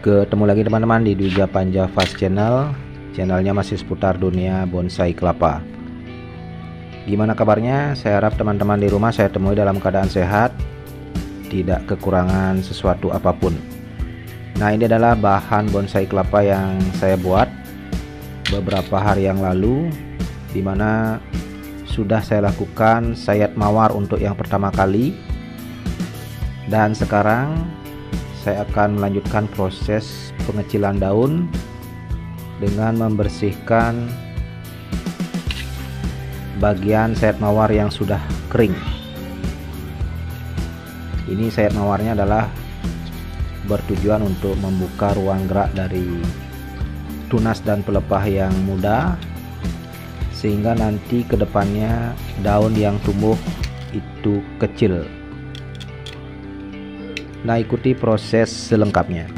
ketemu lagi teman-teman di Panja Fast Channel. Channelnya masih seputar dunia bonsai kelapa. Gimana kabarnya? Saya harap teman-teman di rumah saya temui dalam keadaan sehat tidak kekurangan sesuatu apa pun. Nah ini adalah bahan bonsai kelapa yang saya buat beberapa hari yang lalu di mana sudah saya lakukan sayat mawar untuk yang pertama kali. Dan sekarang saya akan melanjutkan proses pengecilan daun dengan membersihkan bagian sayap mawar yang sudah kering. Ini sayap mawarnya adalah bertujuan untuk membuka ruang gerak dari tunas dan pelepah yang muda sehingga nanti ke depannya daun yang tumbuh itu kecil. Nah ikuti proses selengkapnya